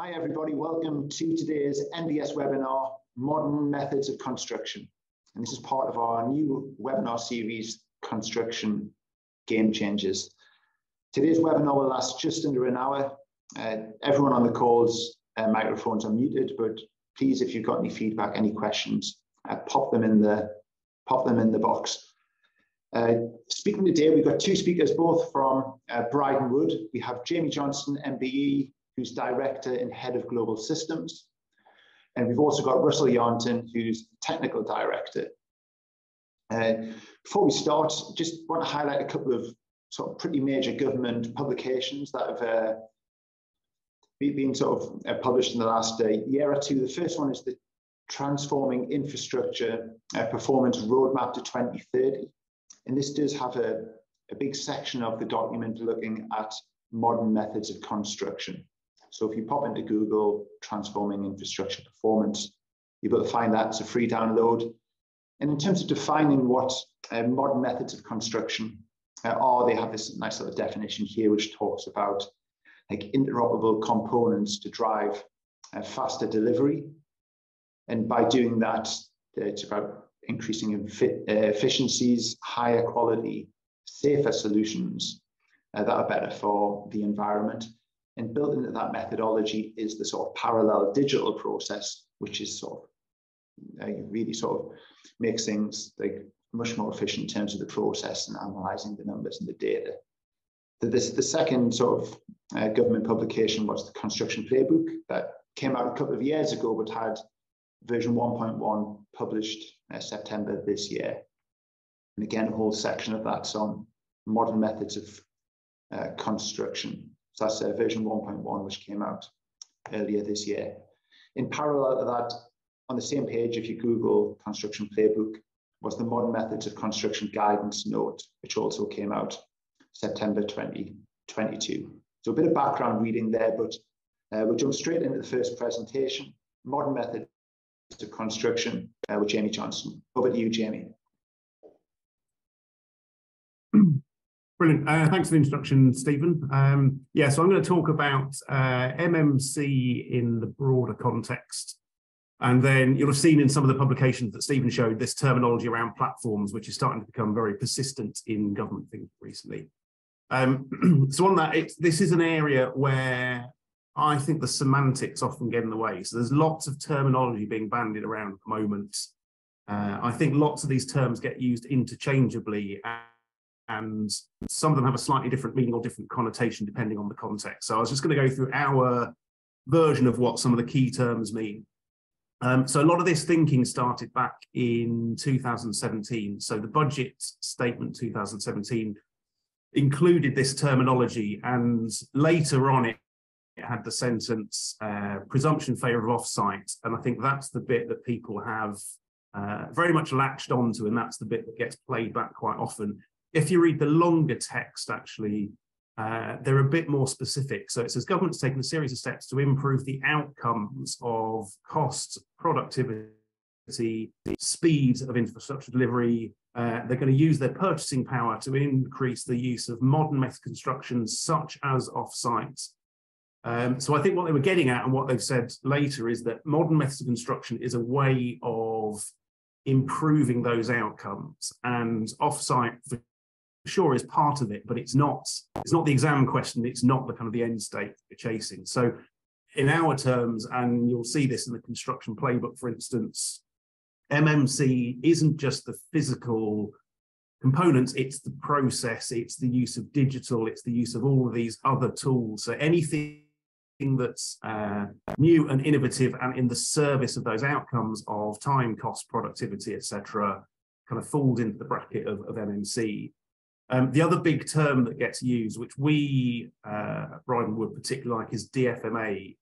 Hi everybody, welcome to today's NBS webinar, Modern Methods of Construction. And this is part of our new webinar series, Construction Game Changers. Today's webinar will last just under an hour. Uh, everyone on the calls uh, microphones are muted, but please, if you've got any feedback, any questions, uh, pop them in the pop them in the box. Uh, speaking today, we've got two speakers, both from uh, Bryden Wood. We have Jaimie Johnston, MBE, who's Director and Head of Global Systems. And we've also got Russel Yarnton, who's Technical Director. Uh, before we start, just want to highlight a couple of sort of pretty major government publications that have uh, been sort of uh, published in the last uh, year or two. The first one is the Transforming Infrastructure uh, Performance Roadmap to 2030. And this does have a, a big section of the document looking at modern methods of construction. So if you pop into Google, transforming infrastructure performance, you'll able to find that. It's a free download. And in terms of defining what uh, modern methods of construction uh, are, they have this nice little definition here, which talks about like interoperable components to drive uh, faster delivery. And by doing that, it's about increasing uh, efficiencies, higher quality, safer solutions uh, that are better for the environment. And built into that methodology is the sort of parallel digital process, which is sort of uh, really sort of makes things like much more efficient in terms of the process and analyzing the numbers and the data. The, this, the second sort of uh, government publication was the construction playbook that came out a couple of years ago, but had version 1.1 published uh, September this year. And again, a whole section of that's on modern methods of uh, construction. That's uh, version 1.1, which came out earlier this year. In parallel to that, on the same page, if you Google construction playbook, was the modern methods of construction guidance note, which also came out September 2022. So a bit of background reading there, but uh, we'll jump straight into the first presentation, modern methods of construction uh, with Jaimie Johnston. Over to you, Jaimie. Brilliant. Uh, thanks for the introduction, Stephen. Um, yeah, so I'm going to talk about uh, MMC in the broader context. And then you'll have seen in some of the publications that Stephen showed this terminology around platforms, which is starting to become very persistent in government thinking recently. Um, so on that, this is an area where I think the semantics often get in the way. So there's lots of terminology being bandied around at the moment. Uh, I think lots of these terms get used interchangeably and some of them have a slightly different meaning or different connotation depending on the context. So I was just going to go through our version of what some of the key terms mean. Um, so a lot of this thinking started back in 2017. So the budget statement 2017 included this terminology and later on it, it had the sentence uh, presumption favour of offsite. And I think that's the bit that people have uh, very much latched onto and that's the bit that gets played back quite often if you read the longer text, actually, uh, they're a bit more specific. So it says government's taken a series of steps to improve the outcomes of cost, productivity, speed of infrastructure delivery. Uh, they're going to use their purchasing power to increase the use of modern method construction, such as offsite. Um, so I think what they were getting at and what they've said later is that modern methods of construction is a way of improving those outcomes and offsite for sure is part of it, but it's not, it's not the exam question, it's not the kind of the end state you're chasing. So in our terms, and you'll see this in the construction playbook, for instance, MMC isn't just the physical components, it's the process, it's the use of digital, it's the use of all of these other tools. So anything that's uh, new and innovative and in the service of those outcomes of time, cost, productivity, etc., kind of falls into the bracket of, of MMC. Um, the other big term that gets used, which we uh, at Bryden Wood particularly like, is DFMA,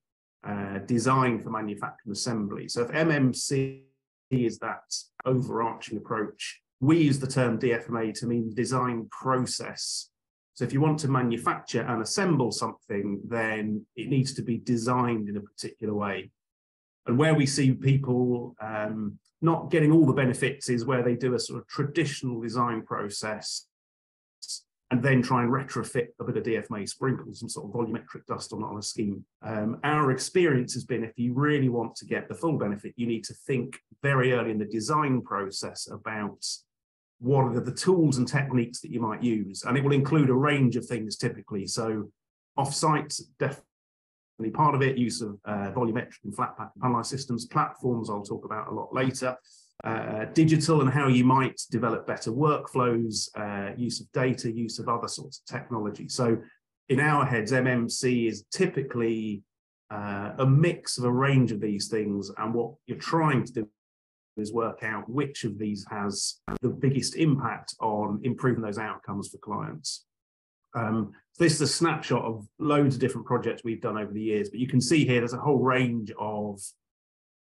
uh, Design for Manufacturing Assembly. So if MMC is that overarching approach, we use the term DFMA to mean design process. So if you want to manufacture and assemble something, then it needs to be designed in a particular way. And where we see people um, not getting all the benefits is where they do a sort of traditional design process and then try and retrofit a bit of DFMA, sprinkle some sort of volumetric dust on, on a scheme. Um, our experience has been if you really want to get the full benefit, you need to think very early in the design process about what are the tools and techniques that you might use. And it will include a range of things typically. So offsite, definitely part of it, use of uh, volumetric and flat panelized systems, platforms I'll talk about a lot later. Uh, digital and how you might develop better workflows, uh, use of data, use of other sorts of technology. So in our heads, MMC is typically uh, a mix of a range of these things and what you're trying to do is work out which of these has the biggest impact on improving those outcomes for clients. Um, this is a snapshot of loads of different projects we've done over the years, but you can see here there's a whole range of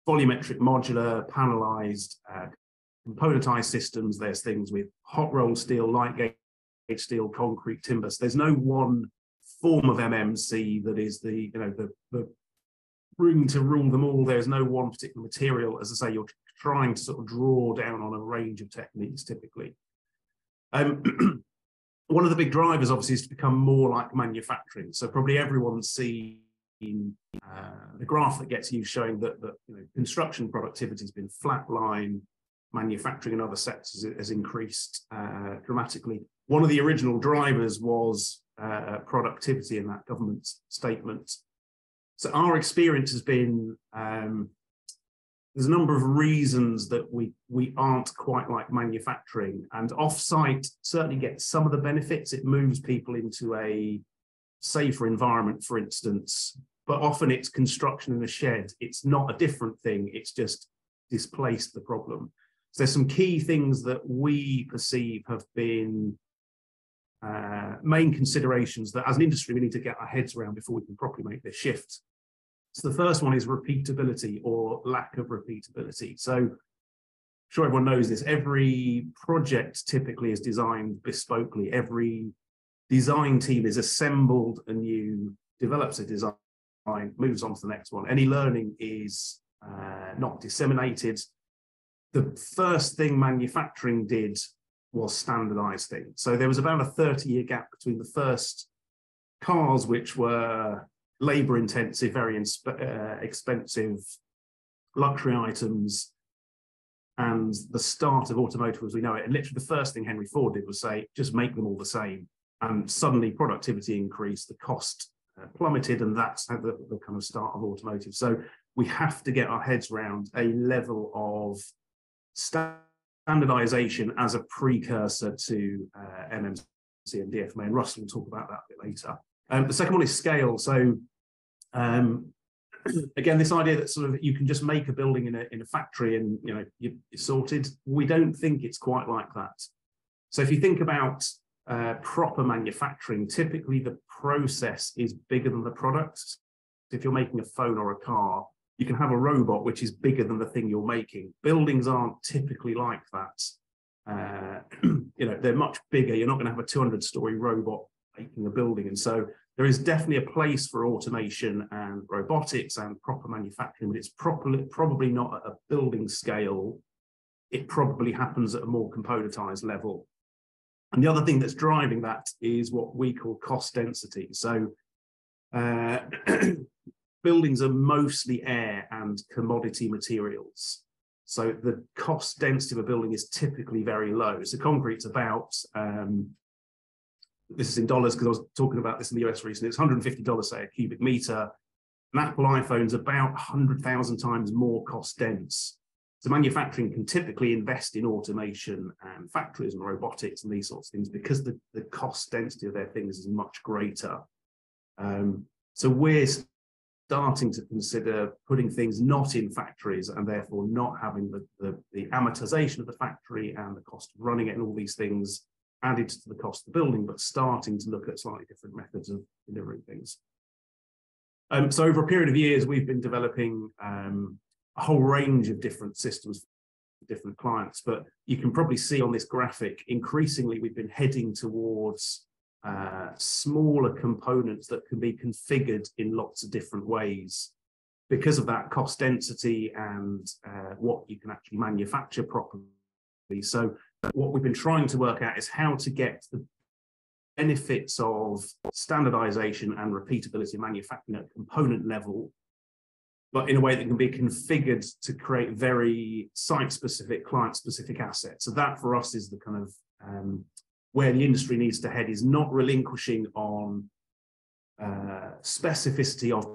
volumetric modular, panelized, uh, componentized systems. There's things with hot rolled steel, light gauge steel, concrete, timber. So there's no one form of MMC that is the, you know, the, the room to rule them all. There's no one particular material. As I say, you're trying to sort of draw down on a range of techniques typically. Um, one of the big drivers obviously is to become more like manufacturing. So probably everyone's seen uh, the graph that gets you showing that, that you know, construction productivity has been flatline, manufacturing and other sectors has increased uh, dramatically. One of the original drivers was uh, productivity in that government statement so our experience has been um, there's a number of reasons that we we aren't quite like manufacturing and offsite certainly gets some of the benefits. It moves people into a safer environment, for instance, but often it's construction in a shed. It's not a different thing. It's just displaced the problem. So there's some key things that we perceive have been uh, main considerations that as an industry we need to get our heads around before we can properly make this shift. So the first one is repeatability or lack of repeatability. So I'm sure everyone knows this. Every project typically is designed bespokely. Every design team is assembled and you develops a design, moves on to the next one. Any learning is uh, not disseminated. The first thing manufacturing did was standardize things. So there was about a 30 year gap between the first cars, which were labor intensive, very uh, expensive luxury items and the start of automotive as we know it. And literally the first thing Henry Ford did was say, just make them all the same. And suddenly productivity increased, the cost uh, plummeted, and that's the, the kind of start of automotive. So we have to get our heads around a level of standardization as a precursor to uh, MMC and DFMA, and Russell will talk about that a bit later. Um, the second one is scale. So um, again, this idea that sort of you can just make a building in a, in a factory and you know you're sorted, we don't think it's quite like that. So if you think about uh, proper manufacturing, typically the process is bigger than the product. If you're making a phone or a car, you can have a robot which is bigger than the thing you're making. Buildings aren't typically like that. Uh, you know, they're much bigger. You're not going to have a 200 story robot making a building. And so there is definitely a place for automation and robotics and proper manufacturing, but it's properly, probably not at a building scale. It probably happens at a more componentized level. And the other thing that's driving that is what we call cost density. So uh, buildings are mostly air and commodity materials. So the cost density of a building is typically very low. So concrete's about um, this is in dollars because I was talking about this in the US recently. It's $150, say, a cubic meter. An Apple iPhone's about 100,000 times more cost dense. So manufacturing can typically invest in automation and factories and robotics and these sorts of things because the, the cost density of their things is much greater. Um, so we're starting to consider putting things not in factories and therefore not having the, the, the amortization of the factory and the cost of running it and all these things added to the cost of the building, but starting to look at slightly different methods of delivering things. Um, so over a period of years, we've been developing um, a whole range of different systems for different clients, but you can probably see on this graphic, increasingly we've been heading towards uh, smaller components that can be configured in lots of different ways because of that cost density and uh, what you can actually manufacture properly. So what we've been trying to work out is how to get the benefits of standardization and repeatability of manufacturing at component level, but in a way that can be configured to create very site-specific, client-specific assets. So that for us is the kind of um, where the industry needs to head is not relinquishing on uh, specificity of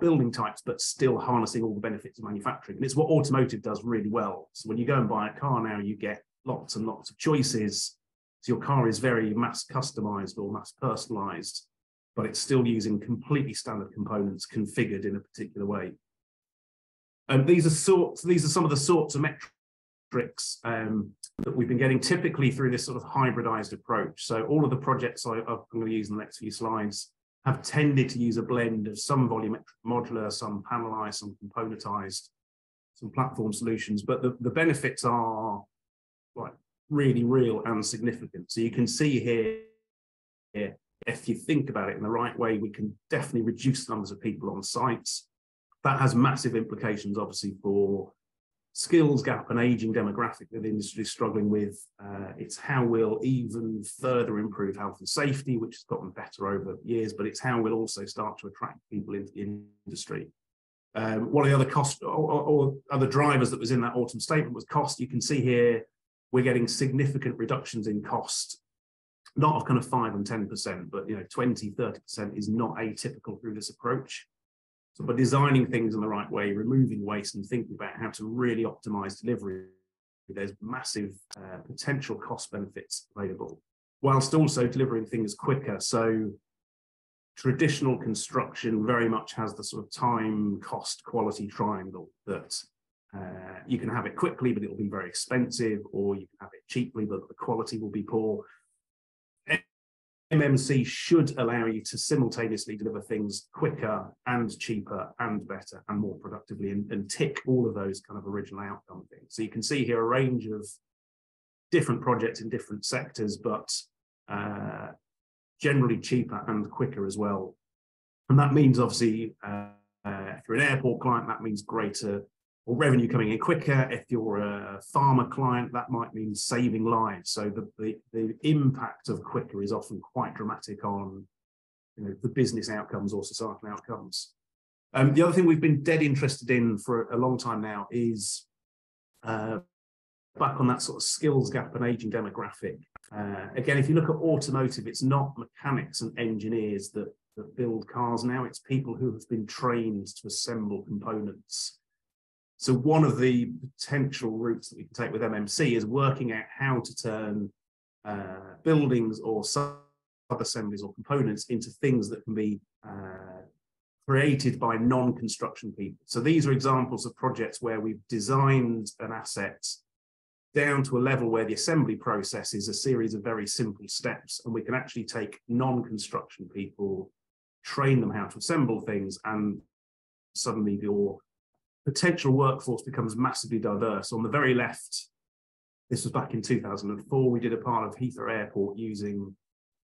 building types, but still harnessing all the benefits of manufacturing. And it's what automotive does really well. So when you go and buy a car now, you get lots and lots of choices. So your car is very mass customized or mass personalized, but it's still using completely standard components configured in a particular way. And these are sorts, these are some of the sorts of metrics um, that we've been getting typically through this sort of hybridized approach. So all of the projects I, I'm going to use in the next few slides have tended to use a blend of some volumetric modular, some panelized, some componentized, some platform solutions. But the, the benefits are like really real and significant. So you can see here, here, if you think about it in the right way, we can definitely reduce numbers of people on sites. That has massive implications, obviously, for skills gap and aging demographic that the industry is struggling with. Uh, it's how we'll even further improve health and safety, which has gotten better over years, but it's how we'll also start to attract people into the industry. Um, one of the other cost or, or, other drivers that was in that autumn statement was cost. You can see here we're getting significant reductions in cost, not of kind of five and 10%, but you know, 20, 30% is not atypical through this approach. So by designing things in the right way, removing waste and thinking about how to really optimize delivery, there's massive uh, potential cost benefits available, whilst also delivering things quicker. So traditional construction very much has the sort of time, cost, quality triangle that uh, you can have it quickly, but it'll be very expensive, or you can have it cheaply, but the quality will be poor. MMC should allow you to simultaneously deliver things quicker and cheaper and better and more productively and, and, tick all of those kind of original outcome things. So you can see here a range of different projects in different sectors, but uh, generally cheaper and quicker as well. And that means obviously, uh, uh, if you're an airport client, that means greater or revenue coming in quicker. If you're a pharma client, that might mean saving lives. So the, the, the impact of quicker is often quite dramatic on you know, the business outcomes or societal outcomes. Um, the other thing we've been dead interested in for a long time now is uh, back on that sort of skills gap and aging demographic. Uh, again, if you look at automotive, it's not mechanics and engineers that, that build cars now, it's people who have been trained to assemble components so one of the potential routes that we can take with MMC is working out how to turn uh, buildings or sub-assemblies or components into things that can be uh, created by non-construction people. So these are examples of projects where we've designed an asset down to a level where the assembly process is a series of very simple steps and we can actually take non-construction people, train them how to assemble things and suddenly your potential workforce becomes massively diverse. On the very left, this was back in 2004, we did a part of Heathrow Airport using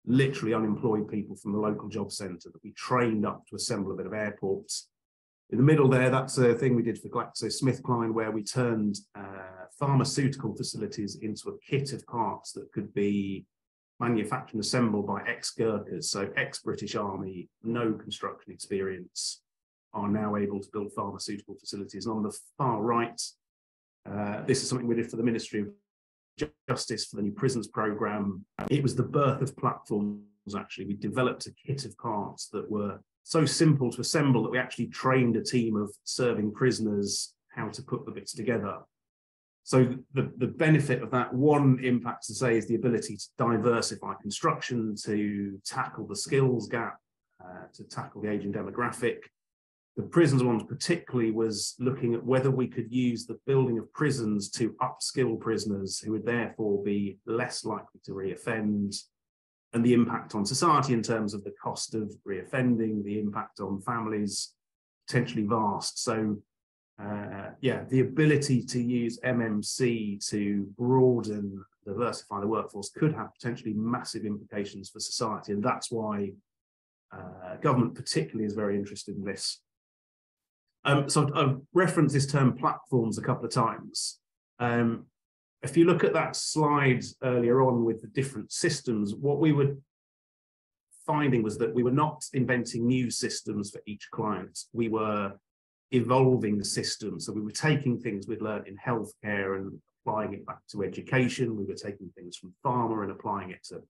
literally unemployed people from the local job centre that we trained up to assemble a bit of airports. In the middle there, that's a thing we did for GlaxoSmithKline where we turned uh, pharmaceutical facilities into a kit of parts that could be manufactured and assembled by ex-Gurkhas, so ex-British Army, no construction experience, are now able to build pharmaceutical facilities. And on the far right, uh, this is something we did for the Ministry of Justice for the new prisons program. It was the birth of platforms, actually. We developed a kit of parts that were so simple to assemble that we actually trained a team of serving prisoners how to put the bits together. So the, the benefit of that one impact to say is the ability to diversify construction, to tackle the skills gap, uh, to tackle the aging demographic, the prisons one particularly was looking at whether we could use the building of prisons to upskill prisoners who would therefore be less likely to reoffend and the impact on society in terms of the cost of reoffending, the impact on families, potentially vast. So uh, yeah, the ability to use MMC to broaden, diversify the workforce could have potentially massive implications for society. And that's why uh, government particularly is very interested in this. Um, so I've referenced this term platforms a couple of times. Um, if you look at that slide earlier on with the different systems, what we were finding was that we were not inventing new systems for each client. We were evolving the system. So we were taking things we'd learned in healthcare and applying it back to education. We were taking things from pharma and applying it to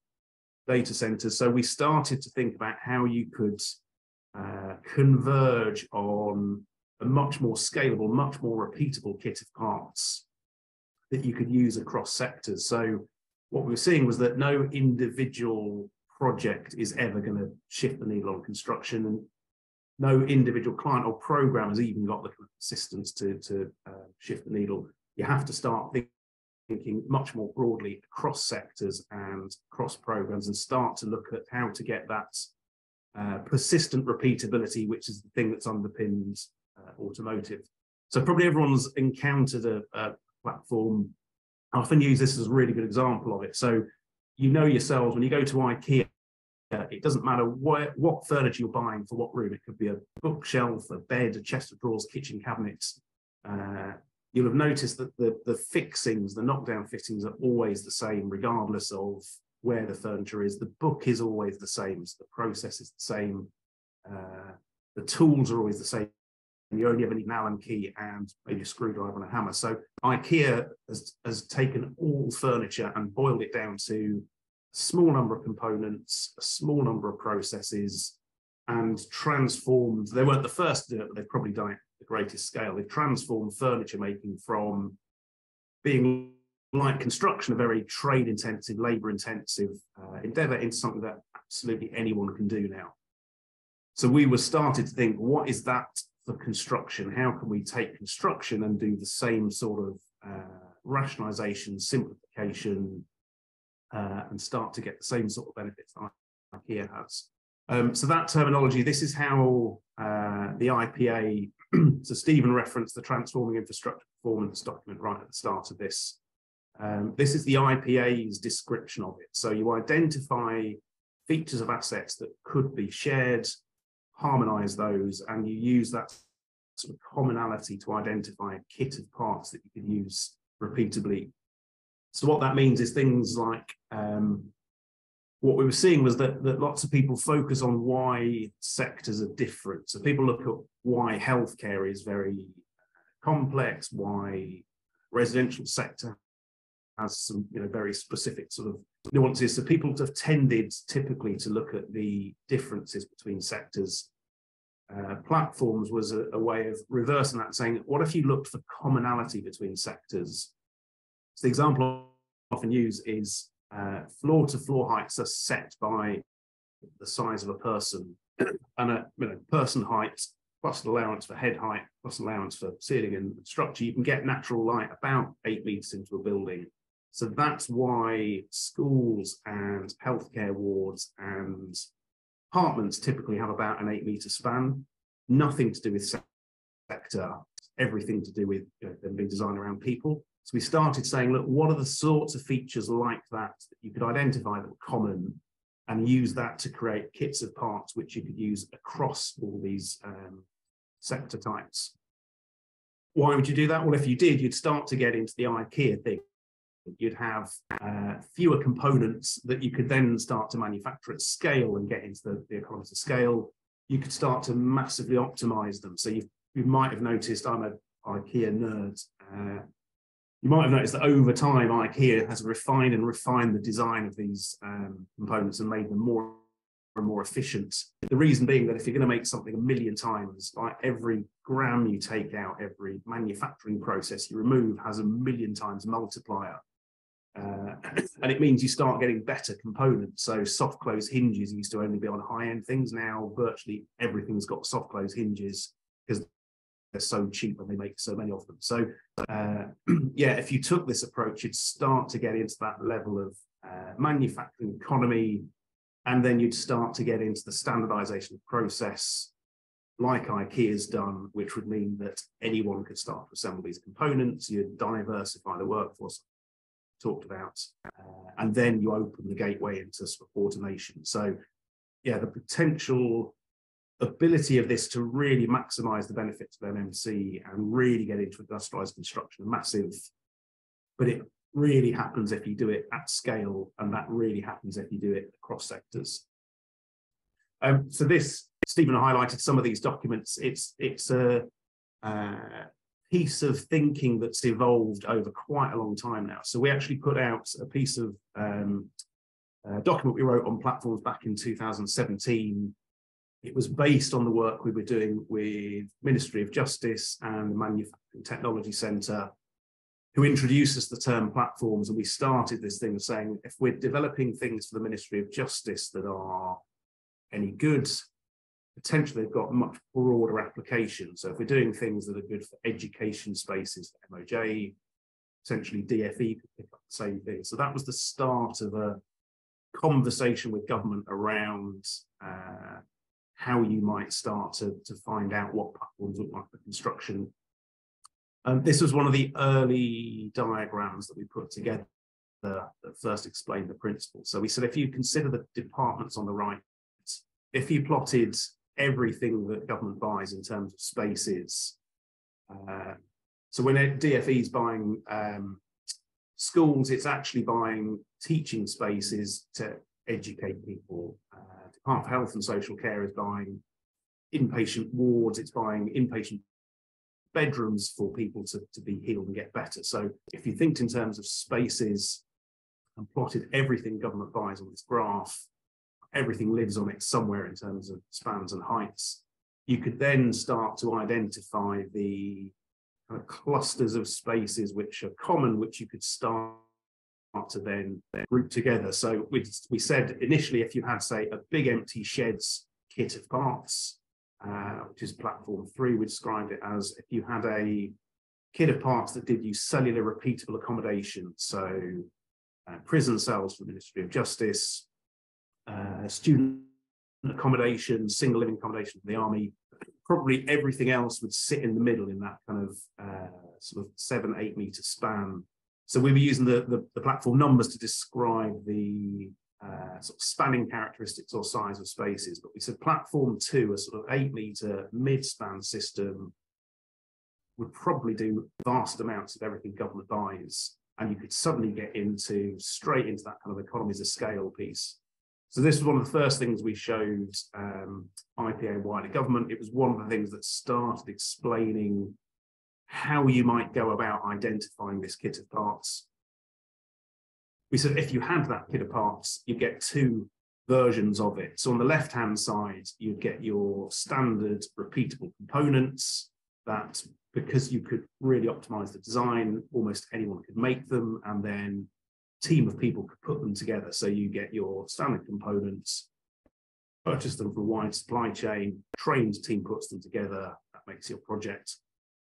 data centers. So we started to think about how you could uh, converge on a much more scalable, much more repeatable kit of parts that you could use across sectors. So what we were seeing was that no individual project is ever going to shift the needle on construction and no individual client or program has even got the assistance to, to uh, shift the needle. You have to start thinking much more broadly across sectors and across programs and start to look at how to get that uh, persistent repeatability, which is the thing that's underpins automotive. So probably everyone's encountered a, a, platform. I often use this as a really good example of it. So you know yourselves when you go to IKEA, it doesn't matter what, what furniture you're buying for what room. It could be a bookshelf, a bed, a chest of drawers, kitchen cabinets. Uh, you'll have noticed that the, the fixings, the knockdown fittings are always the same, regardless of where the furniture is. The book is always the same. So the process is the same. Uh, the tools are always the same. You only need an Allen key and maybe a screwdriver and a hammer. So IKEA has, has taken all furniture and boiled it down to a small number of components, a small number of processes, and transformed. They weren't the first to do it, but they've probably done it at the greatest scale. They've transformed furniture making from being like construction, a very trade intensive, labor intensive uh, endeavor, into something that absolutely anyone can do now. So we were started to think, what is that for construction? How can we take construction and do the same sort of uh, rationalization, simplification, uh, and start to get the same sort of benefits that IKEA has? Um, so that terminology, this is how uh, the IPA, so Stephen referenced the Transforming Infrastructure Performance document right at the start of this. Um, this is the IPA's description of it. So you identify features of assets that could be shared, harmonize those, and you use that sort of commonality to identify a kit of parts that you can use repeatably. So what that means is things like um, what we were seeing was that, that lots of people focus on why sectors are different. So people look at why healthcare is very complex, why residential sector has some you know very specific sort of nuances. So people have tended typically to look at the differences between sectors. Uh, platforms was a, a, way of reversing that, saying, what if you looked for commonality between sectors? So the example I often use is uh, floor to floor heights are set by the size of a person and a you know, person height plus an allowance for head height plus an allowance for ceiling and structure. You can get natural light about eight meters into a building so that's why schools and healthcare wards and apartments typically have about an eight meter span, nothing to do with sector, everything to do with them being designed around people. So we started saying, look, what are the sorts of features like that that you could identify that were common and use that to create kits of parts which you could use across all these um, sector types. Why would you do that? Well, if you did, you'd start to get into the IKEA thing you'd have uh, fewer components that you could then start to manufacture at scale and get into the, the economies of scale. You could start to massively optimize them. So you you might have noticed I'm a IKEA nerd. Uh, you might have noticed that over time, IKEA has refined and refined the design of these um, components and made them more and more efficient. The reason being that if you're going to make something a million times, like every gram you take out, every manufacturing process you remove has a million times multiplier. Uh, and it means you start getting better components. So soft close hinges used to only be on high end things. Now virtually everything's got soft close hinges because they're so cheap and they make so many of them. So uh, yeah, if you took this approach, you'd start to get into that level of uh, manufacturing economy, and then you'd start to get into the standardization process like IKEA's done, which would mean that anyone could start to assemble these components. You'd diversify the workforce talked about, uh, and then you open the gateway into automation. So, yeah, the potential ability of this to really maximize the benefits of MMC and really get into industrialized construction massive, but it really happens if you do it at scale, and that really happens if you do it across sectors. Um, so this, Stephen highlighted some of these documents. It's, it's a, uh, piece of thinking that's evolved over quite a long time now. So we actually put out a piece of um, document we wrote on platforms back in 2017. It was based on the work we were doing with Ministry of Justice and the Manufacturing Technology Centre, who introduced us the term platforms. And we started this thing saying, if we're developing things for the Ministry of Justice that are any good, potentially they've got much broader application. So if we're doing things that are good for education spaces, MOJ, potentially DFE could pick up the same thing. So that was the start of a conversation with government around uh, how you might start to, to find out what platforms look like for construction. Um, this was one of the early diagrams that we put together that first explained the principle. So we said if you consider the departments on the right, if you plotted everything that government buys in terms of spaces. Uh, so when DFE is buying um, schools, it's actually buying teaching spaces to educate people. Uh, Department of Health and Social Care is buying inpatient wards, it's buying inpatient bedrooms for people to, to be healed and get better. So if you think in terms of spaces and plotted everything government buys on this graph, everything lives on it somewhere in terms of spans and heights. You could then start to identify the kind of clusters of spaces which are common, which you could start to then group together. So we, we said initially, if you had, say, a big empty sheds kit of parts, uh, which is platform three, we described it as if you had a kit of parts that did use cellular repeatable accommodation, so uh, prison cells for the Ministry of Justice, uh, student accommodation, single living accommodation for the army. Probably everything else would sit in the middle in that kind of uh, sort of seven, eight meter span. So we were using the, the, the platform numbers to describe the uh, sort of spanning characteristics or size of spaces. But we said platform two, a sort of eight meter mid span system, would probably do vast amounts of everything government buys. And you could suddenly get into straight into that kind of economies of scale piece. So this was one of the first things we showed um, IPA wider government. It was one of the things that started explaining how you might go about identifying this kit of parts. We said if you had that kit of parts, you get two versions of it. So on the left-hand side, you'd get your standard repeatable components that because you could really optimize the design, almost anyone could make them. And then team of people could put them together. So you get your standard components, purchase them from a wide supply chain, trained team puts them together, that makes your project.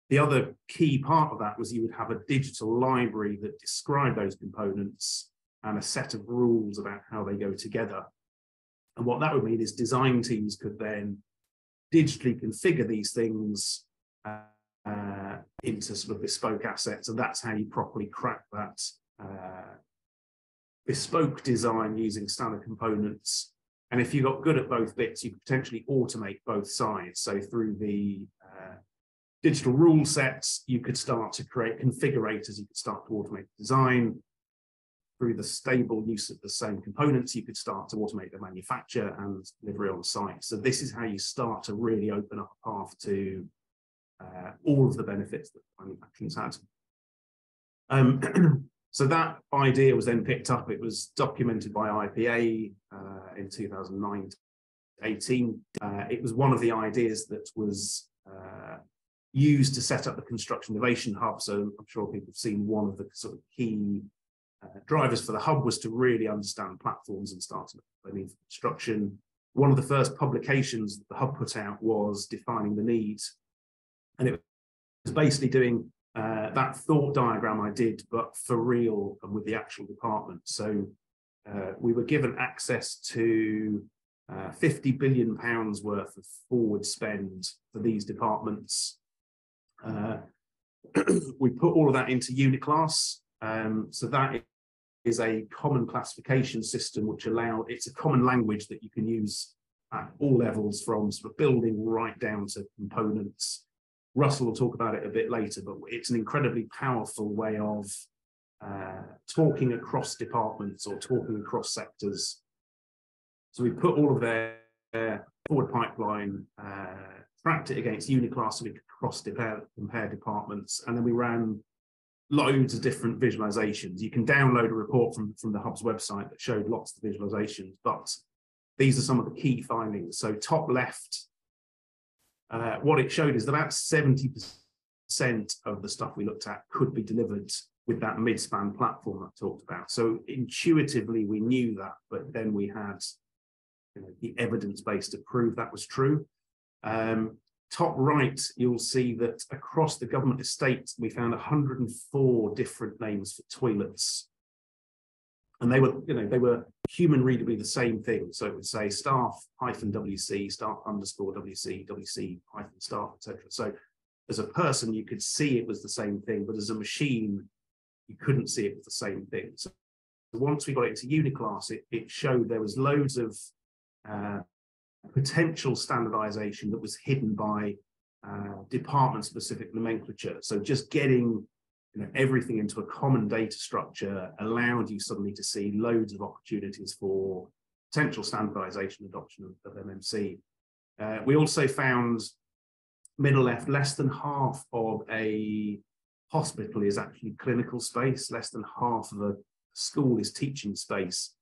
The other key part of that was you would have a digital library that described those components and a set of rules about how they go together. And what that would mean is design teams could then digitally configure these things uh, into sort of bespoke assets. And that's how you properly crack that uh, bespoke design using standard components. And if you got good at both bits, you could potentially automate both sides. So through the uh, digital rule sets, you could start to create configurators, you could start to automate design. Through the stable use of the same components, you could start to automate the manufacture and delivery on site. So this is how you start to really open up a path to uh, all of the benefits that manufacturing's had. Um, So that idea was then picked up. It was documented by IPA uh, in 2009 18. Uh, it was one of the ideas that was uh, used to set up the Construction Innovation Hub. So I'm sure people have seen one of the sort of key uh, drivers for the hub was to really understand platforms and start to look need for construction. One of the first publications that the hub put out was defining the needs. And it was basically doing uh, that thought diagram I did, but for real and with the actual department. So uh, we were given access to uh, 50 billion pounds worth of forward spend for these departments. Uh, we put all of that into Uniclass. Um, so that is a common classification system which allow it's a common language that you can use at all levels from sort of building right down to components Russell will talk about it a bit later, but it's an incredibly powerful way of uh, talking across departments or talking across sectors. So we put all of their forward pipeline, uh, tracked it against Uniclass so we could cross compare, departments, and then we ran loads of different visualizations. You can download a report from, from the Hub's website that showed lots of visualizations, but these are some of the key findings. So top left, uh, what it showed is that about 70% of the stuff we looked at could be delivered with that mid-span platform I talked about. So intuitively we knew that, but then we had you know, the evidence base to prove that was true. Um, top right, you'll see that across the government estate, we found 104 different names for toilets. And they were, you know, they were human readably the same thing. So it would say staff hyphen WC, staff underscore WC, WC hyphen staff, etc. So as a person, you could see it was the same thing, but as a machine, you couldn't see it was the same thing. So once we got into Uniclass, it, it showed there was loads of uh, potential standardization that was hidden by uh, department specific nomenclature. So just getting you know, everything into a common data structure allowed you suddenly to see loads of opportunities for potential standardization adoption of, of MMC. Uh, we also found middle left, less than half of a hospital is actually clinical space, less than half of a school is teaching space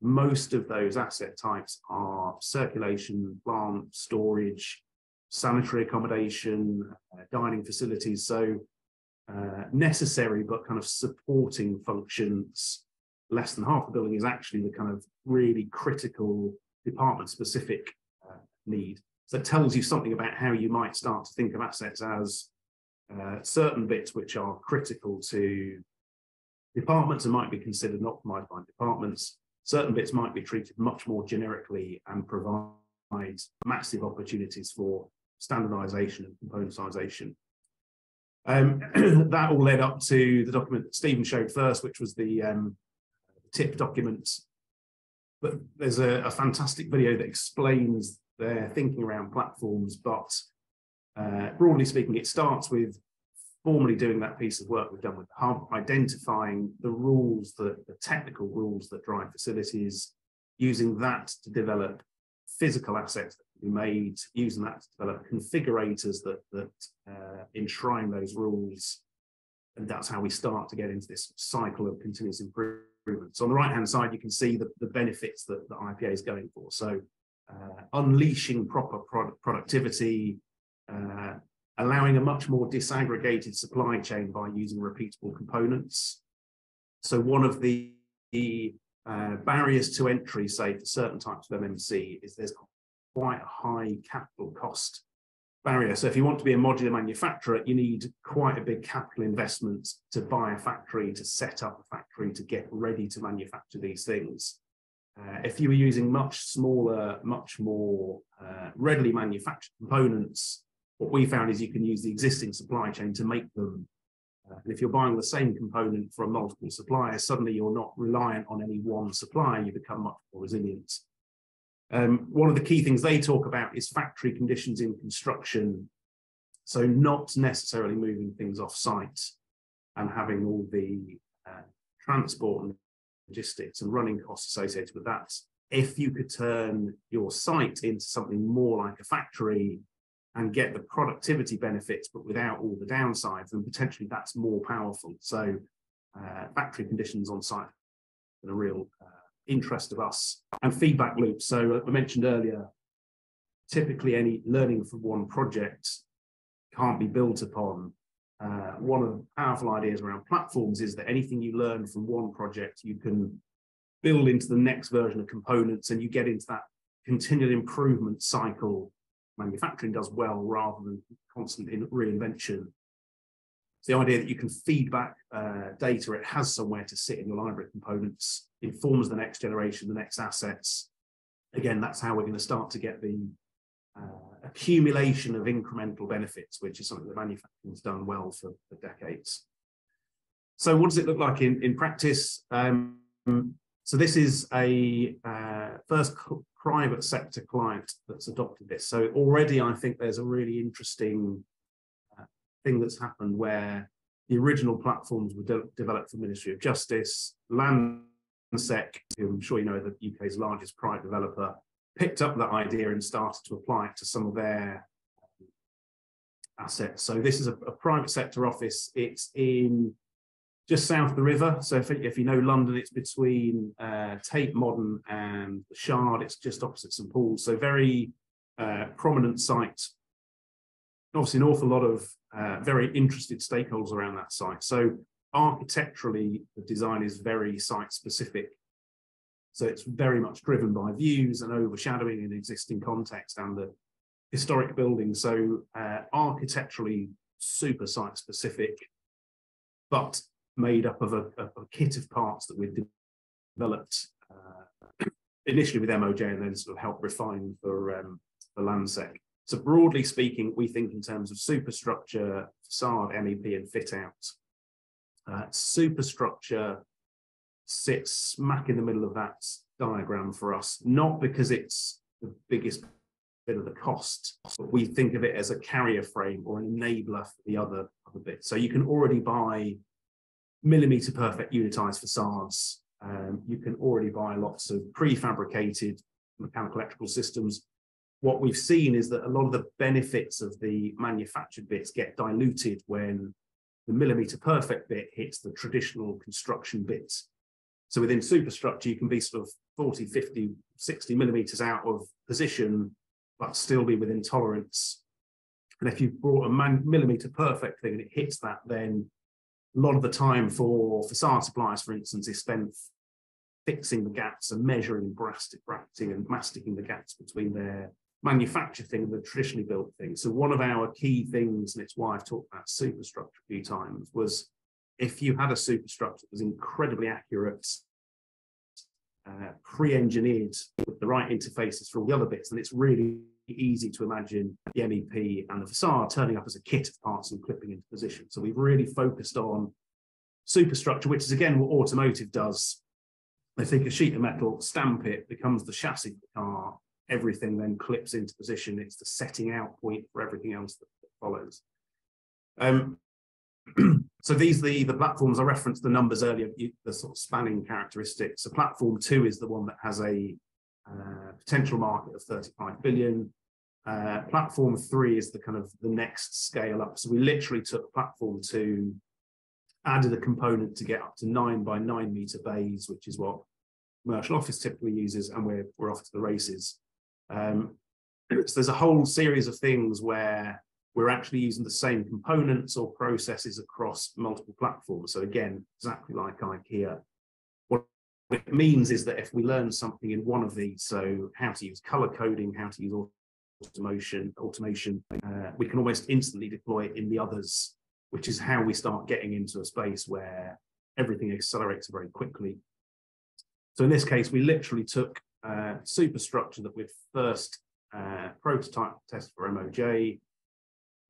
most of those asset types are circulation, plant, storage, sanitary accommodation, uh, dining facilities. So uh, necessary but kind of supporting functions. Less than half the building is actually the kind of really critical department specific uh, need. So it tells you something about how you might start to think of assets as uh, certain bits which are critical to departments and might be considered not optimized by departments, certain bits might be treated much more generically and provide massive opportunities for standardization and componentization. Um, that all led up to the document that Stephen showed first, which was the um, TIP documents. But there's a, a, fantastic video that explains their thinking around platforms, but uh, broadly speaking, it starts with formally doing that piece of work we've done with the hub, identifying the rules, the, the technical rules that drive facilities, using that to develop physical assets that be made, using that to develop configurators that, that uh, enshrine those rules. And that's how we start to get into this cycle of continuous improvement. So on the right-hand side, you can see the, the benefits that the IPA is going for. So uh, unleashing proper product productivity, uh, allowing a much more disaggregated supply chain by using repeatable components. So one of the, the uh, barriers to entry, say, for certain types of MMC is there's quite a high capital cost barrier. So if you want to be a modular manufacturer, you need quite a big capital investment to buy a factory, to set up a factory, to get ready to manufacture these things. Uh, if you were using much smaller, much more uh, readily manufactured components, what we found is you can use the existing supply chain to make them. Uh, and if you're buying the same component from multiple suppliers, suddenly you're not reliant on any one supplier, you become much more resilient. Um, one of the key things they talk about is factory conditions in construction. So not necessarily moving things off site and having all the uh, transport and logistics and running costs associated with that. If you could turn your site into something more like a factory and get the productivity benefits, but without all the downsides, then potentially that's more powerful. So uh, factory conditions on site are a real uh, interest of us and feedback loops. So I mentioned earlier, typically any learning from one project can't be built upon. Uh, one of the powerful ideas around platforms is that anything you learn from one project, you can build into the next version of components and you get into that continual improvement cycle manufacturing does well rather than constant reinvention. The idea that you can feed back uh, data, it has somewhere to sit in your library components, informs the next generation, the next assets. Again, that's how we're going to start to get the uh, accumulation of incremental benefits, which is something that manufacturing has done well for, for decades. So what does it look like in, in practice? Um, so this is a uh, first private sector client that's adopted this. So already I think there's a really interesting thing that's happened where the original platforms were de developed for Ministry of Justice, Landsec, who I'm sure you know the UK's largest private developer, picked up that idea and started to apply it to some of their assets. So this is a, a private sector office. It's in just south of the river. So if, if you know London, it's between uh, Tate Modern and the Shard. It's just opposite St Paul's. So very uh, prominent site. Obviously, an awful lot of uh, very interested stakeholders around that site. So architecturally, the design is very site specific. So it's very much driven by views and overshadowing an existing context and the historic building. So uh, architecturally super site specific, but made up of a, a, kit of parts that we've developed uh, initially with MOJ and then sort of helped refine for, um, for Landsec. So broadly speaking, we think in terms of superstructure, facade, MEP and fit out. Uh, superstructure sits smack in the middle of that diagram for us, not because it's the biggest bit of the cost, but we think of it as a carrier frame or an enabler for the other, other bit. So you can already buy millimeter perfect unitized facades. Um, you can already buy lots of prefabricated mechanical electrical systems. What we've seen is that a lot of the benefits of the manufactured bits get diluted when the millimeter perfect bit hits the traditional construction bits. So within superstructure, you can be sort of 40, 50, 60 millimeters out of position, but still be within tolerance. And if you've brought a man, millimeter perfect thing and it hits that, then a lot of the time for facade suppliers, for instance, is spent fixing the gaps and measuring brass, bracketing and masticking the gaps between their manufactured thing and the traditionally built thing. So one of our key things, and it's why I've talked about superstructure a few times, was if you had a superstructure that was incredibly accurate, uh, pre-engineered with the right interfaces for all the other bits, and it's really easy to imagine the MEP and the facade turning up as a kit of parts and clipping into position. So we've really focused on superstructure, which is again what automotive does. They take a sheet of metal, stamp it, becomes the chassis of the car, everything then clips into position. It's the setting out point for everything else that, that follows. Um, so these the the platforms I referenced the numbers earlier, the sort of spanning characteristics. So platform two is the one that has a uh, potential market of 35 billion. Uh, platform three is the kind of the next scale up. So we literally took platform two, added a component to get up to nine by nine meter bays, which is what commercial office typically uses, and we're we're off to the races. Um, so there's a whole series of things where we're actually using the same components or processes across multiple platforms. So again, exactly like IKEA. What it means is that if we learn something in one of these, so how to use color coding, how to use automation, automation, uh, we can almost instantly deploy it in the others, which is how we start getting into a space where everything accelerates very quickly. So in this case, we literally took uh, superstructure that we'd first uh, prototype test for MOJ,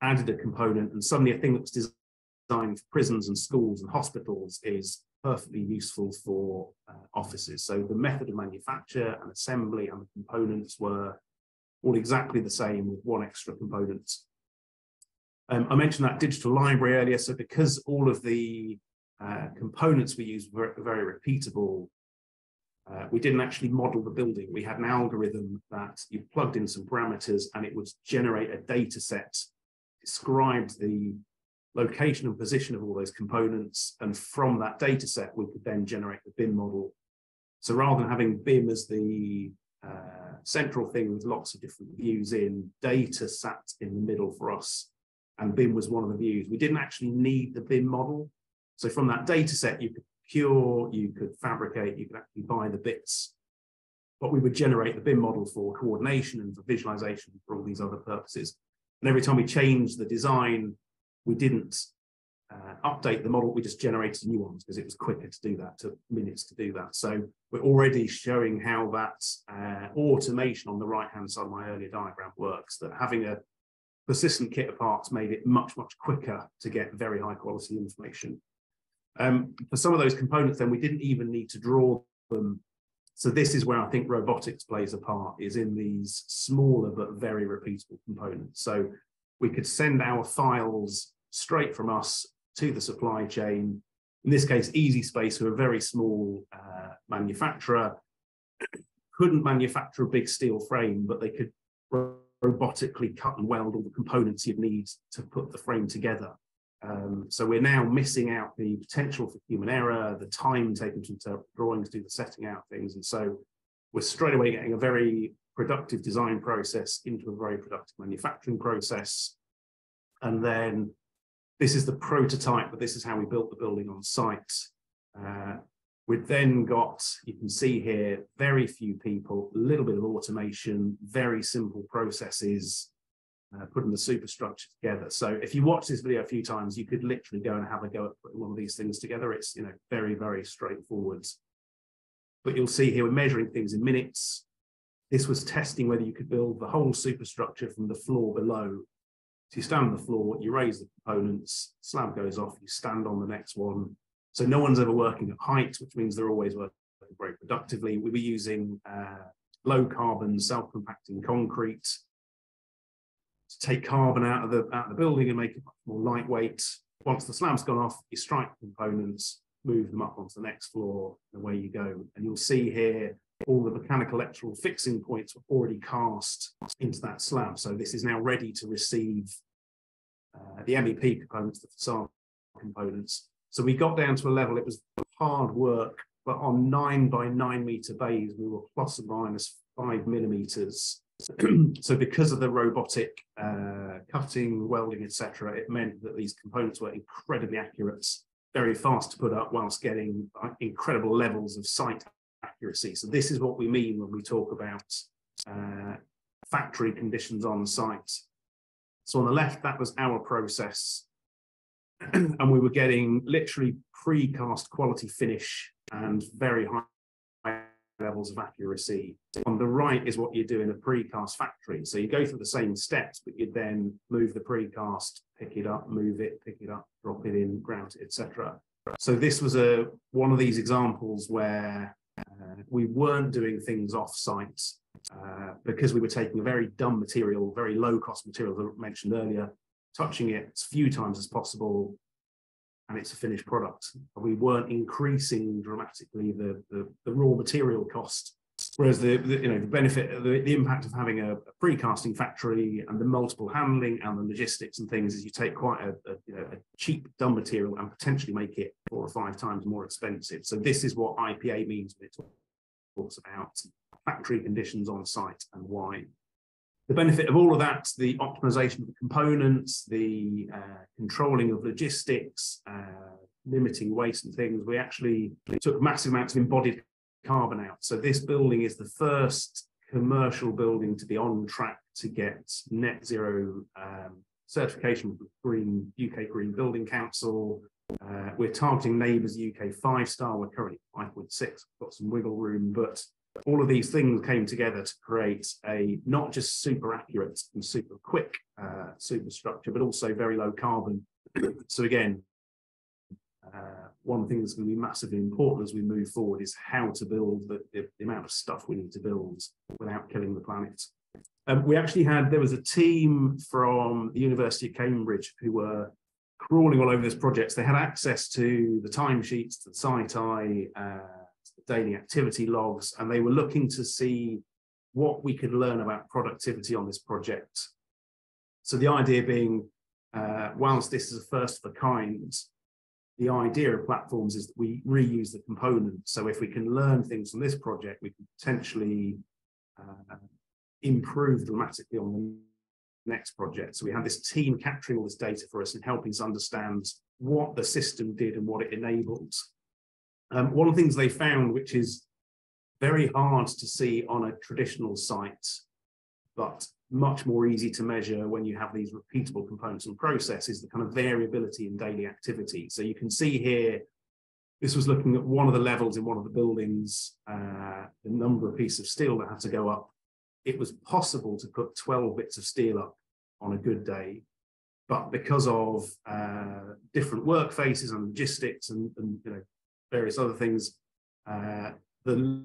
added a component, and suddenly a thing that was designed for prisons and schools and hospitals is perfectly useful for uh, offices. So the method of manufacture and assembly and the components were all exactly the same with one extra component. Um, I mentioned that digital library earlier. So because all of the uh, components we use were very repeatable, uh, we didn't actually model the building. We had an algorithm that you plugged in some parameters and it would generate a data set, described the location and position of all those components. And from that data set, we could then generate the BIM model. So rather than having BIM as the uh, central thing with lots of different views in, data sat in the middle for us. And BIM was one of the views. We didn't actually need the BIM model. So from that data set, you could cure, you could fabricate, you could actually buy the bits. But we would generate the BIM model for coordination and for visualization for all these other purposes. And every time we changed the design, we didn't uh, update the model, we just generated new ones because it was quicker to do that, took minutes to do that. So we're already showing how that uh, automation on the right-hand side of my earlier diagram works, that having a persistent kit of parts made it much, much quicker to get very high quality information. Um, for some of those components, then we didn't even need to draw them. So this is where I think robotics plays a part, is in these smaller but very repeatable components. So we could send our files straight from us to the supply chain. In this case, Easy Space, who are a very small uh, manufacturer, couldn't manufacture a big steel frame, but they could robotically cut and weld all the components you'd need to put the frame together. Um, so we're now missing out the potential for human error, the time taken to interpret drawings, do the setting out things. And so we're straight away getting a very productive design process into a very productive manufacturing process. And then this is the prototype, but this is how we built the building on site. Uh, we've then got, you can see here, very few people, a little bit of automation, very simple processes, uh, putting the superstructure together. So if you watch this video a few times, you could literally go and have a go at putting one of these things together. It's you know very, very straightforward. But you'll see here we're measuring things in minutes. This was testing whether you could build the whole superstructure from the floor below. So you stand on the floor, you raise the components, slab goes off, you stand on the next one. So no one's ever working at height, which means they're always working very productively. We were using uh, low carbon self-compacting concrete take carbon out of the out of the building and make it more lightweight. Once the slab's gone off, you strike components, move them up onto the next floor, and away you go. And you'll see here all the mechanical electrical fixing points were already cast into that slab. So this is now ready to receive uh, the MEP components, the facade components. So we got down to a level, it was hard work, but on nine by nine meter bays, we were plus or minus five millimeters so because of the robotic uh, cutting, welding, etc., it meant that these components were incredibly accurate, very fast to put up, whilst getting uh, incredible levels of site accuracy. So this is what we mean when we talk about uh, factory conditions on site. So on the left, that was our process, and we were getting literally precast quality finish and very high levels of accuracy. On the right is what you do in a precast factory. So you go through the same steps, but you then move the precast, pick it up, move it, pick it up, drop it in, ground it, etc. So this was a one of these examples where uh, we weren't doing things off-site uh, because we were taking a very dumb material, very low-cost material that I mentioned earlier, touching it as few times as possible, and it's a finished product. We weren't increasing dramatically the, the, the raw material cost. Whereas the, the, you know the benefit, the, the impact of having a, a precasting factory and the multiple handling and the logistics and things is you take quite a, a, you know, a cheap dumb material and potentially make it four or five times more expensive. So this is what IPA means when it talks about factory conditions on site and why the benefit of all of that, the optimization of the components, the uh, controlling of logistics, uh, limiting waste and things, we actually took massive amounts of embodied carbon out. So this building is the first commercial building to be on track to get net zero um, certification from Green UK Green Building Council. Uh, we're targeting NABERS UK five star. We're currently 5.6. Got some wiggle room, but all of these things came together to create a not just super accurate and super quick uh, superstructure, but also very low carbon. so again, uh, one thing that's going to be massively important as we move forward is how to build the, the, the amount of stuff we need to build without killing the planet. Um, we actually had, there was a team from the University of Cambridge who were crawling all over this project. So they had access to the timesheets, the SciTi, uh, daily activity logs, and they were looking to see what we could learn about productivity on this project. So the idea being, uh, whilst this is a first of a kind, the idea of platforms is that we reuse the components. So if we can learn things from this project, we can potentially uh, improve dramatically on the next project. So we had this team capturing all this data for us and helping us understand what the system did and what it enabled. Um, one of the things they found, which is very hard to see on a traditional site, but much more easy to measure when you have these repeatable components and processes, the kind of variability in daily activity. So you can see here, this was looking at one of the levels in one of the buildings, uh, the number of pieces of steel that had to go up. It was possible to put 12 bits of steel up on a good day, but because of uh, different work faces and logistics and, and you know various other things, uh, the,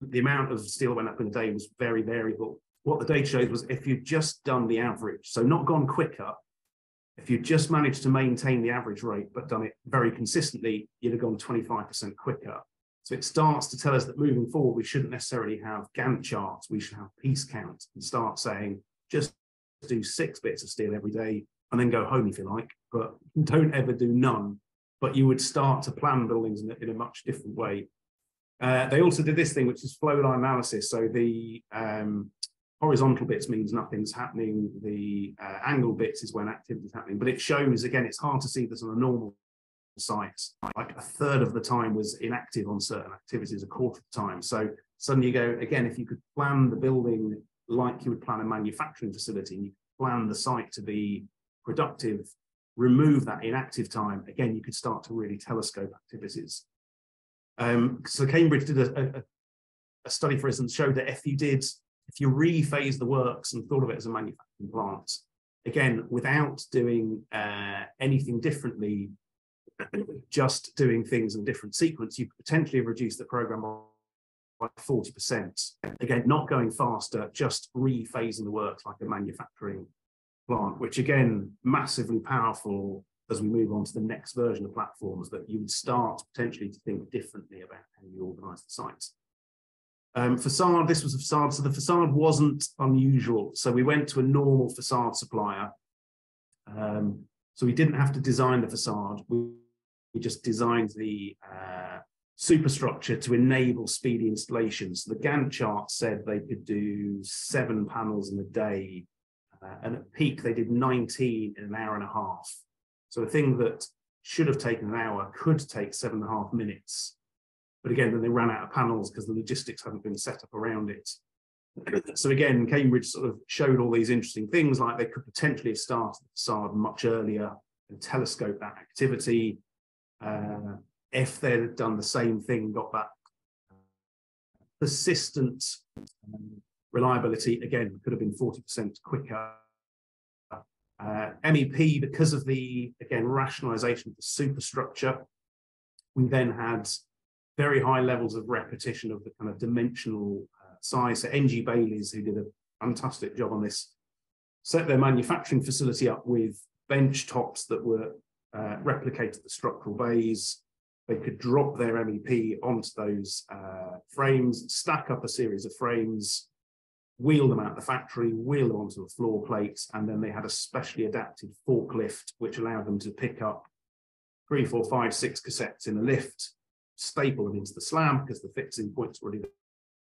the amount of steel that went up in a day was very variable. What the data shows was if you'd just done the average, so not gone quicker, if you just managed to maintain the average rate but done it very consistently, you'd have gone 25% quicker. So it starts to tell us that moving forward, we shouldn't necessarily have Gantt charts. We should have piece count and start saying, just do six bits of steel every day and then go home if you like, but don't ever do none. But you would start to plan buildings in a, in a much different way. Uh, they also did this thing, which is flow line analysis. So the um, horizontal bits means nothing's happening. The uh, angle bits is when activity is happening. But it shows, again, it's hard to see this on a normal site. Like a third of the time was inactive on certain activities, a quarter of the time. So suddenly you go, again, if you could plan the building like you would plan a manufacturing facility, and you plan the site to be productive, remove that inactive time, again, you could start to really telescope activities. Um, so Cambridge did a, a, a, study, for instance, showed that if you did, if you rephase the works and thought of it as a manufacturing plant, again, without doing uh, anything differently, just doing things in a different sequence, you potentially reduce the program by 40%. Again, not going faster, just rephasing the works like a manufacturing plant, which again, massively powerful as we move on to the next version of platforms that you would start potentially to think differently about how you organize the sites. Um, facade, this was a facade, so the facade wasn't unusual. So we went to a normal facade supplier. Um, so we didn't have to design the facade. We, we just designed the uh, superstructure to enable speedy installations. So the Gantt chart said they could do seven panels in a day, uh, and at peak they did 19 in an hour and a half. So a thing that should have taken an hour could take seven and a half minutes. But again, then they ran out of panels because the logistics hadn't been set up around it. So again, Cambridge sort of showed all these interesting things, like they could potentially have started the facade much earlier and telescope that activity. Uh, if they'd done the same thing, got that persistent um, reliability, again, could have been 40% quicker uh, MEP, because of the, again, rationalization of the superstructure, we then had very high levels of repetition of the kind of dimensional uh, size. So NG Baileys, who did a fantastic job on this, set their manufacturing facility up with bench tops that were uh, replicated the structural bays. They could drop their MEP onto those uh, frames, stack up a series of frames, wheel them out the factory, wheel them onto the floor plates, and then they had a specially adapted forklift which allowed them to pick up three, four, five, six cassettes in a lift, staple them into the slab because the fixing point's were already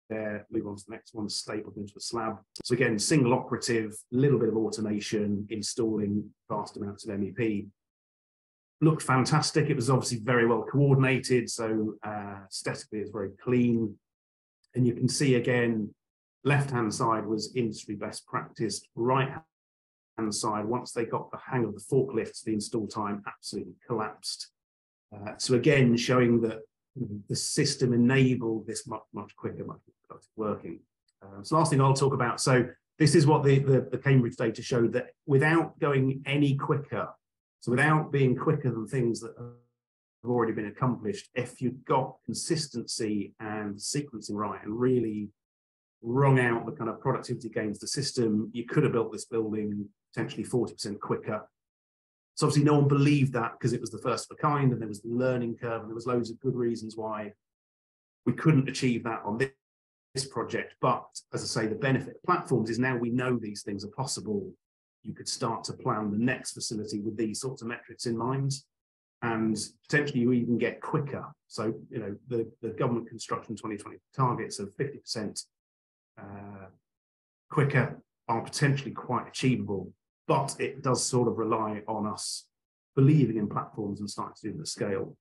there, move on to the next one, staple them into the slab. So again, single operative, little bit of automation, installing vast amounts of MEP. Looked fantastic. It was obviously very well coordinated, so uh, aesthetically it's very clean. And you can see again Left hand side was industry best practice. Right hand side, once they got the hang of the forklifts, the install time absolutely collapsed. Uh, so again, showing that the system enabled this much, much quicker, much more productive working. Uh, so last thing I'll talk about. So this is what the, the, the Cambridge data showed that without going any quicker, so without being quicker than things that have already been accomplished, if you've got consistency and sequencing right and really wrung out the kind of productivity gains the system, you could have built this building potentially 40% quicker. So obviously no one believed that because it was the first of a kind and there was the learning curve and there was loads of good reasons why we couldn't achieve that on this, this project. But as I say, the benefit of platforms is now we know these things are possible. You could start to plan the next facility with these sorts of metrics in mind and potentially you even get quicker. So, you know, the, the government construction 2020 targets of 50% uh, quicker are potentially quite achievable, but it does sort of rely on us believing in platforms and starting to do the scale.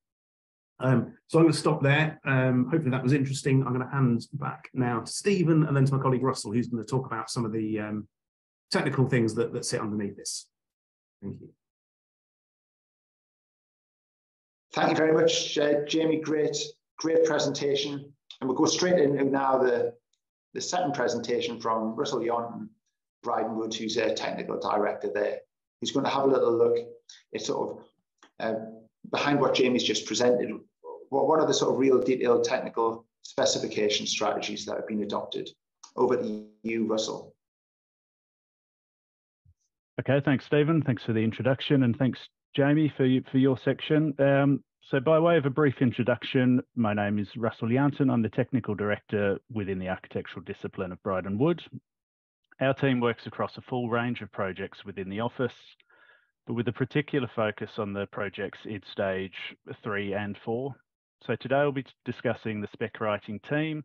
Um, so I'm going to stop there. Um, hopefully that was interesting. I'm going to hand back now to Stephen and then to my colleague Russel, who's going to talk about some of the um, technical things that, that sit underneath this. Thank you. Thank you very much, uh, Jaimie. Great, great presentation. And we'll go straight into now the the second presentation from Russel Yarnton, Bryden Woods, who's a technical director there. He's going to have a little look at sort of uh, behind what Jaimie's just presented. What, what are the sort of real detailed technical specification strategies that have been adopted? Over to you, Russel. Okay, thanks, Stephen. Thanks for the introduction, and thanks, Jaimie, for for your section. Um, So by way of a brief introduction, my name is Russel Yarnton. I'm the Technical Director within the architectural discipline of Bryden Wood. Our team works across a full range of projects within the office, but with a particular focus on the projects in stage three and four. So today we'll be discussing the spec writing team,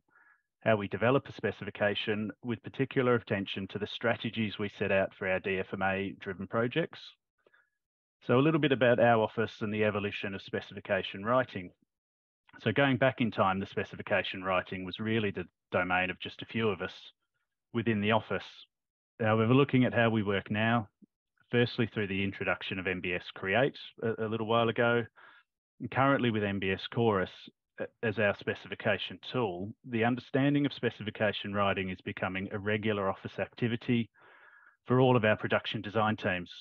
how we develop a specification with particular attention to the strategies we set out for our DFMA driven projects. So a little bit about our office and the evolution of specification writing. So going back in time, the specification writing was really the domain of just a few of us within the office. However, looking at how we work now, firstly through the introduction of NBS Create a, a little while ago, and currently with NBS Chorus as our specification tool, the understanding of specification writing is becoming a regular office activity for all of our production design teams.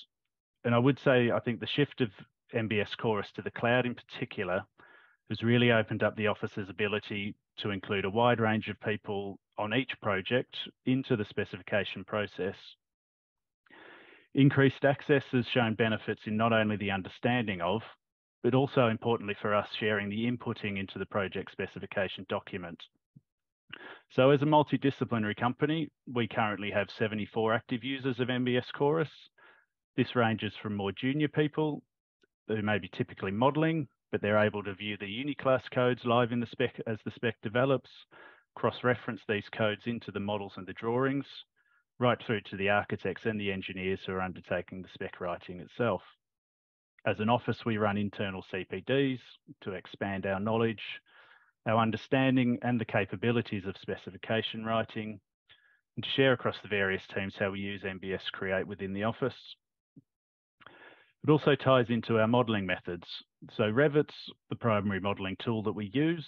And I would say, I think the shift of NBS Chorus to the cloud in particular has really opened up the office's ability to include a wide range of people on each project into the specification process Increased access has shown benefits in not only the understanding of, but also importantly for us, sharing the inputting into the project specification document. So as a multidisciplinary company, we currently have 74 active users of NBS Chorus. This ranges from more junior people who may be typically modeling, but they're able to view the Uniclass codes live in the spec as the spec develops, cross-reference these codes into the models and the drawings, right through to the architects and the engineers who are undertaking the spec writing itself. As an office, we run internal CPDs to expand our knowledge, our understanding and the capabilities of specification writing, and to share across the various teams how we use NBS Create within the office. It also ties into our modelling methods. So Revit's the primary modelling tool that we use,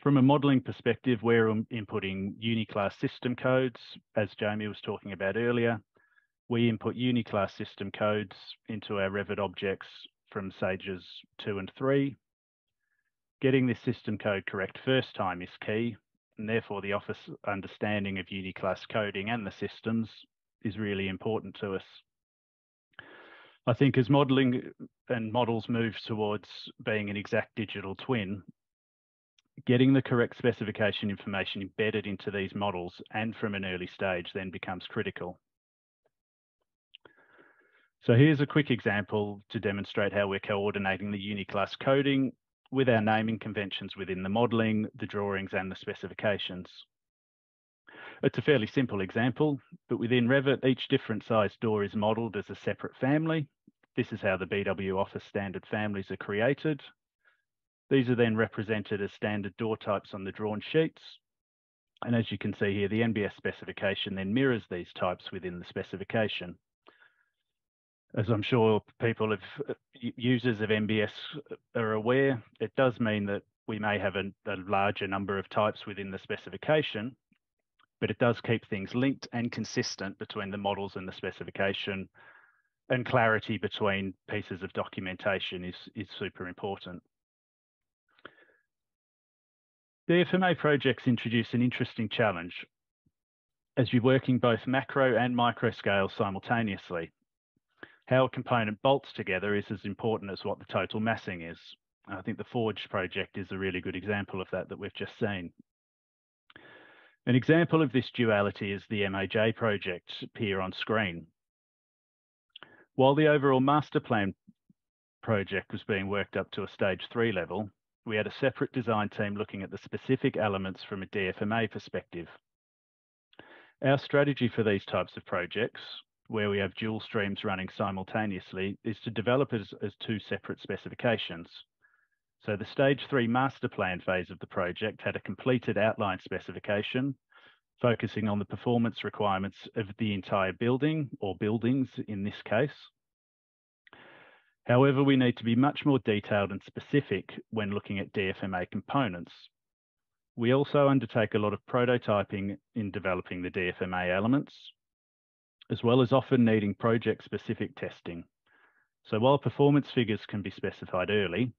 from a modeling perspective, we're um, inputting Uniclass system codes, as Jaimie was talking about earlier. We input Uniclass system codes into our Revit objects from stages two and three. Getting this system code correct first time is key, and therefore the office understanding of Uniclass coding and the systems is really important to us. I think as modeling and models move towards being an exact digital twin, getting the correct specification information embedded into these models and from an early stage then becomes critical. So here's a quick example to demonstrate how we're coordinating the Uniclass coding with our naming conventions within the modelling, the drawings and the specifications. It's a fairly simple example, but within Revit, each different size door is modelled as a separate family. This is how the BW Office standard families are created, these are then represented as standard door types on the drawn sheets. And as you can see here, the NBS specification then mirrors these types within the specification. As I'm sure people have uh, users of NBS are aware, it does mean that we may have a, a larger number of types within the specification, but it does keep things linked and consistent between the models and the specification and clarity between pieces of documentation is, is super important. DFMA projects introduce an interesting challenge as you're working both macro and micro scale simultaneously. How a component bolts together is as important as what the total massing is. I think the Forge project is a really good example of that that we've just seen. An example of this duality is the MOJ project here on screen. While the overall master plan project was being worked up to a stage three level, we had a separate design team looking at the specific elements from a DFMA perspective. Our strategy for these types of projects, where we have dual streams running simultaneously, is to develop as, as two separate specifications. So the stage three master plan phase of the project had a completed outline specification, focusing on the performance requirements of the entire building or buildings in this case. However, we need to be much more detailed and specific when looking at DFMA components. We also undertake a lot of prototyping in developing the DFMA elements, as well as often needing project-specific testing. So while performance figures can be specified early,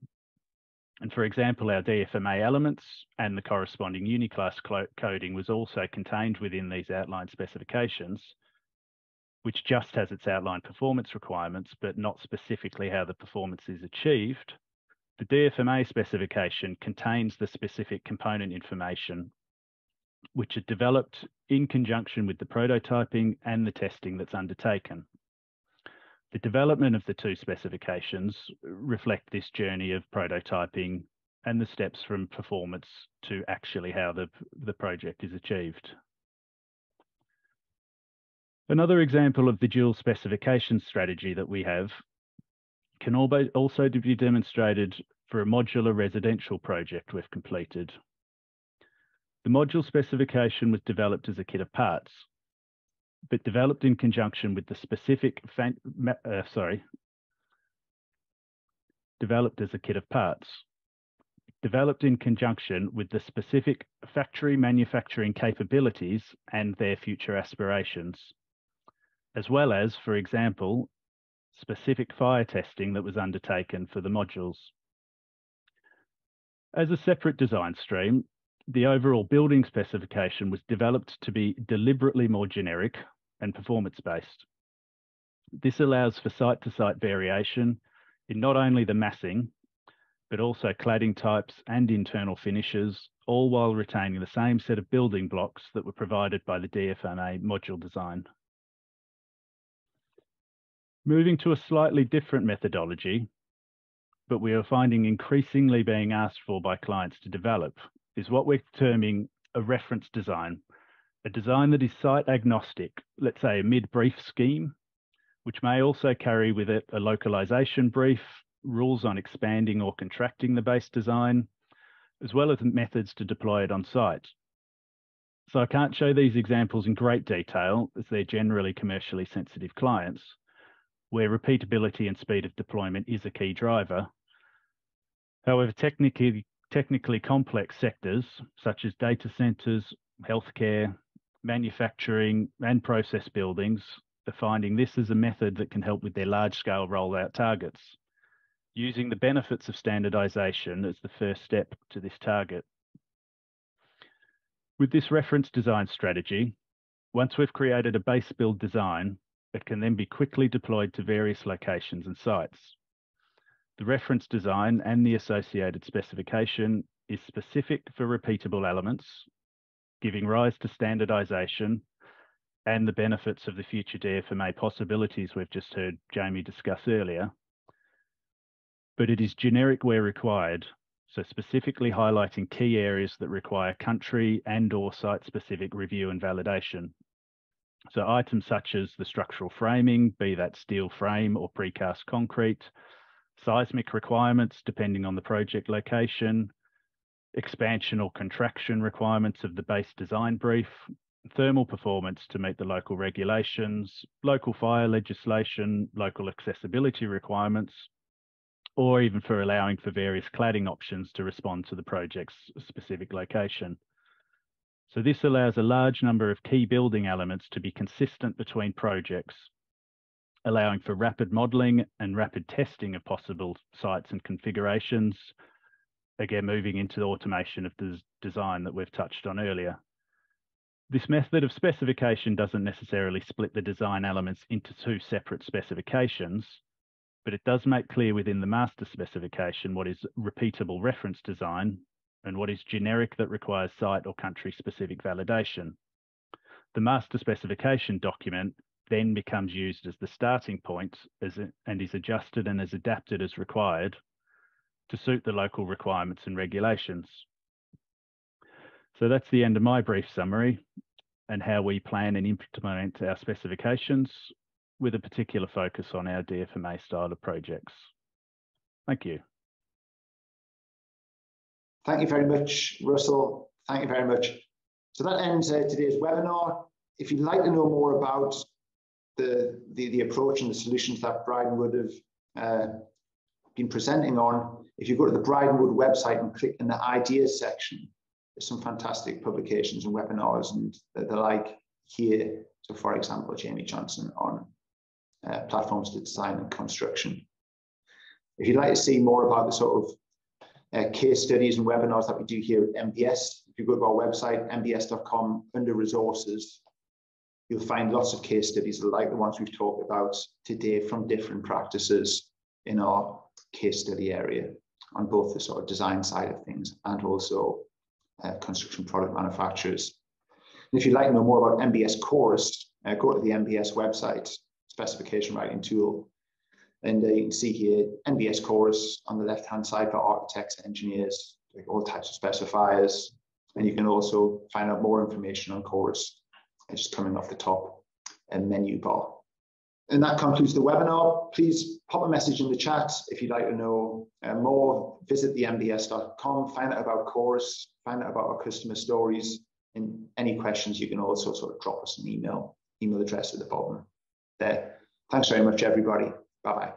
and for example, our DFMA elements and the corresponding Uniclass coding was also contained within these outline specifications, which just has its outline performance requirements, but not specifically how the performance is achieved, The DFMA specification contains the specific component information which are developed in conjunction with the prototyping and the testing that's undertaken. The development of the two specifications reflect this journey of prototyping and the steps from performance to actually how the, the project is achieved. Another example of the dual specification strategy that we have can also be demonstrated for a modular residential project we've completed. The module specification was developed as a kit of parts, but developed in conjunction with the specific, uh, sorry, developed as a kit of parts, developed in conjunction with the specific factory manufacturing capabilities and their future aspirations, as well as, for example, specific fire testing that was undertaken for the modules. As a separate design stream, the overall building specification was developed to be deliberately more generic and performance-based. This allows for site-to-site variation in not only the massing, but also cladding types and internal finishes, all while retaining the same set of building blocks that were provided by the DFMA module design. Moving to a slightly different methodology, but we are finding increasingly being asked for by clients to develop, is what we're terming a reference design, a design that is site agnostic, let's say a mid-brief scheme, which may also carry with it a localization brief, rules on expanding or contracting the base design, as well as methods to deploy it on site. So I can't show these examples in great detail as they're generally commercially sensitive clients, where repeatability and speed of deployment is a key driver. However, technically, technically complex sectors such as data centers, healthcare, manufacturing, and process buildings are finding this as a method that can help with their large scale rollout targets, using the benefits of standardization as the first step to this target. With this reference design strategy, once we've created a base build design, it can then be quickly deployed to various locations and sites. The reference design and the associated specification is specific for repeatable elements, giving rise to standardization and the benefits of the future DFMA possibilities we've just heard Jaimie discuss earlier. But it is generic where required, so specifically highlighting key areas that require country and or site-specific review and validation. So items such as the structural framing, be that steel frame or precast concrete, seismic requirements depending on the project location, expansion or contraction requirements of the base design brief, thermal performance to meet the local regulations, local fire legislation, local accessibility requirements, or even for allowing for various cladding options to respond to the project's specific location. So this allows a large number of key building elements to be consistent between projects allowing for rapid modeling and rapid testing of possible sites and configurations. Again, moving into the automation of the design that we've touched on earlier. This method of specification doesn't necessarily split the design elements into two separate specifications, but it does make clear within the master specification what is repeatable reference design and what is generic that requires site or country specific validation. The master specification document then becomes used as the starting point as it, and is adjusted and is adapted as required to suit the local requirements and regulations. So that's the end of my brief summary and how we plan and implement our specifications with a particular focus on our DFMA style of projects. Thank you. Thank you very much, Russel. Thank you very much. So that ends uh, today's webinar. If you'd like to know more about the, the, the approach and the solutions that Bryden Wood have uh, been presenting on, if you go to the Bryden Wood website and click in the ideas section, there's some fantastic publications and webinars and the, the like here. So for example, Jaimie Johnston on uh, platforms to design and construction. If you'd like to see more about the sort of uh, case studies and webinars that we do here at NBS, if you go to our website, nbs.com, under resources, you'll find lots of case studies like the ones we've talked about today from different practices in our case study area. On both the sort of design side of things and also uh, construction product manufacturers. And if you'd like to know more about NBS Chorus, uh, go to the NBS website, specification writing tool, and uh, you can see here NBS Chorus on the left-hand side for architects, engineers, like all types of specifiers. And you can also find out more information on Chorus, it's just coming off the top and menu bar. And that concludes the webinar. Please pop a message in the chat if you'd like to know uh, more. Visit the nbs.com, find out about Chorus, find out about our customer stories. And any questions, you can also sort of drop us an email, email address at the bottom there. Thanks very much, everybody. Bye bye.